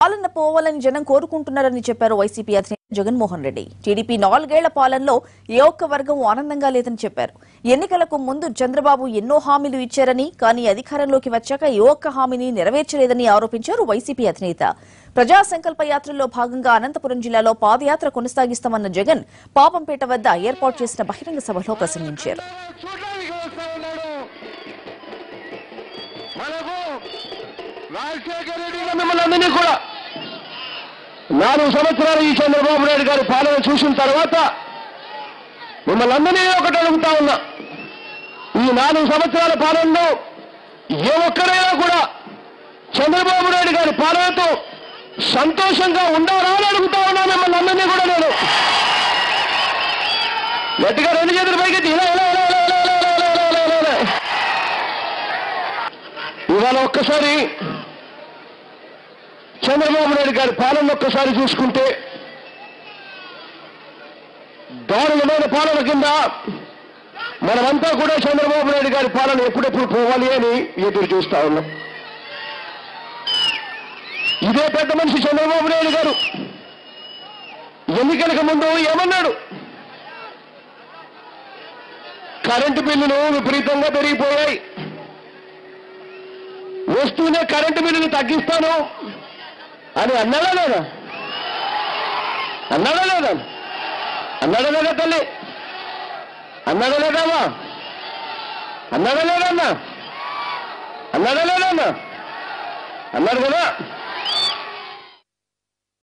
పాలన పోవాలని జనం కోరుకుంటున్నారని చెప్పారు వైసీపీ అధినేత జగన్మోహన్ రెడ్డి. టీడీపీ నాలుగేళ్ళ పాలనలో ఏ ఒక్క వర్గం ఆనందంగా లేదని చెప్పారు. ఎన్నికలకు ముందు చంద్రబాబు ఎన్నో హామీలు ఇచ్చారని కానీ అధికారంలోకి వచ్చాక ఏ ఒక్క హామీని నెరవేర్చలేదని ఆరోపించారు వైసీపీ అధినేత. ప్రజా సంకల్ప యాత్రలో భాగంగా అనంతపురం జిల్లాలో పాదయాత్ర కొనసాగిస్తామన్న జగన్ పాపంపేట వద్ద ఏర్పాటు చేసిన బహిరంగ సభలో ప్రసంగించారు. రాజశేఖర రెడ్డి మిమ్మల్ని అందరినీ కూడా నాలుగు సంవత్సరాలు ఈ చంద్రబాబు నాయుడు గారి పాలన చూసిన తర్వాత మిమ్మల్ని అందరినీ ఒకటి అడుగుతా ఉన్నా ఈ నాలుగు సంవత్సరాల పాలనలో ఏ ఒక్కడైనా కూడా చంద్రబాబు నాయుడు గారి పాలనతో సంతోషంగా ఉండవరా అని అడుగుతా ఉన్నా మిమ్మల్ని అందరినీ కూడా నేను గట్టిగా రెండు చేతుల పైకి ఇవాళ ఒక్కసారి చంద్రబాబు నాయుడు గారి పాలన ఒక్కసారి చూసుకుంటే దారుణమైన పాలన కింద మనమంతా కూడా చంద్రబాబు నాయుడు గారి పాలన ఎప్పుడెప్పుడు పోవాలి అని ఎదురు చూస్తా ఉన్నాం. ఇదే పెద్ద మనిషి చంద్రబాబు నాయుడు గారు. ఎన్నికలకు ముందు ఏమన్నాడు? కరెంటు బిల్లులు విపరీతంగా పెరిగిపోయాయి. వస్తూనే కరెంటు బిల్లులు తగ్గిస్తాను. అని అన్నాడా లేదా? అన్నాడా లేదా? అన్నాడా లేదా తల్లి? అన్నాడా లేదమ్మా అన్నాడా లేదన్నా అన్నాడా లేదన్నా అన్నాడు కదా?